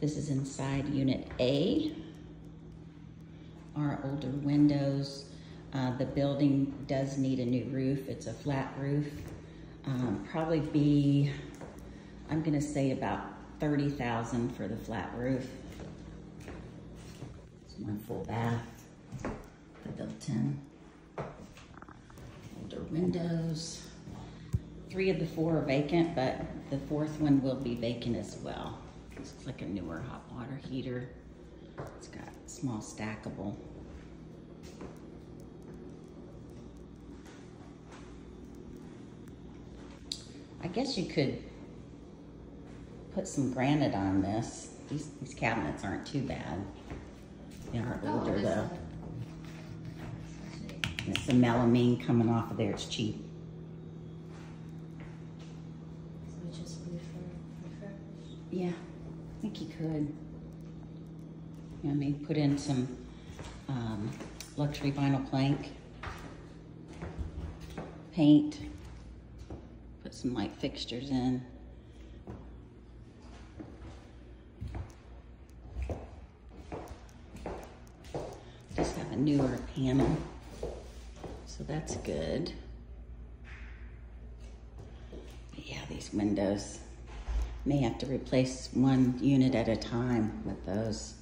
This is inside Unit A. Our older windows. Uh, the building does need a new roof. It's a flat roof. Um, probably be, I'm gonna say about 30,000 for the flat roof. It's one full bath, the built-in. Older windows. Three of the four are vacant, but the fourth one will be vacant as well. It's like a newer hot water heater. It's got small stackable. I guess you could put some granite on this. These, these cabinets aren't too bad. They are Oh, older though. It's the melamine coming off of there, it's cheap. So we just prefer, prefer. Yeah, I think you could. You know, I mean, put in some um, luxury vinyl plank, paint, put some light fixtures in. Just have a newer panel, so that's good. But yeah, these windows may have to replace one unit at a time with those,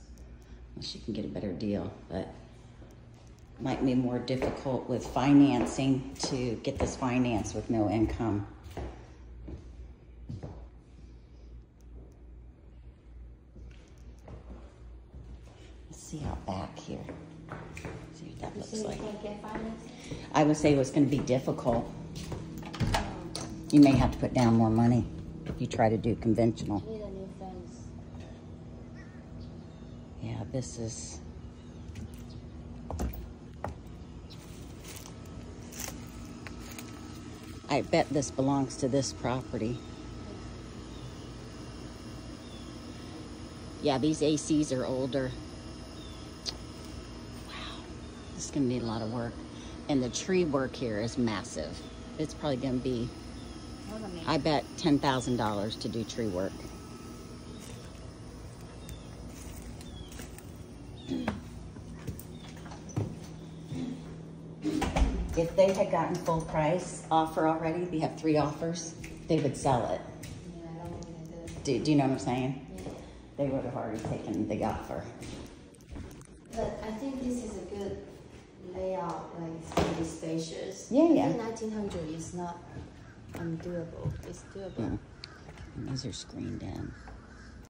unless you can get a better deal, but might be more difficult with financing to get this financed with no income. Let's see out back here. See what that You looks like. I would say it was gonna be difficult. You may have to put down more money if you try to do conventional. Need a new fence. Yeah, this is. I bet this belongs to this property. Yeah, these ACs are older. Wow, this is gonna need a lot of work. And the tree work here is massive. It's probably gonna be, I bet, $10,000 to do tree work. If they had gotten full price offer already, they have three offers, they would sell it. Yeah, I don't do. Do, do you know what I'm saying? Yeah. They would have already taken the offer. But I think this is a good layout, like it's really spacious. Yeah, yeah. nineteen hundred is not undoable. It's doable. Mm. And these are screened in.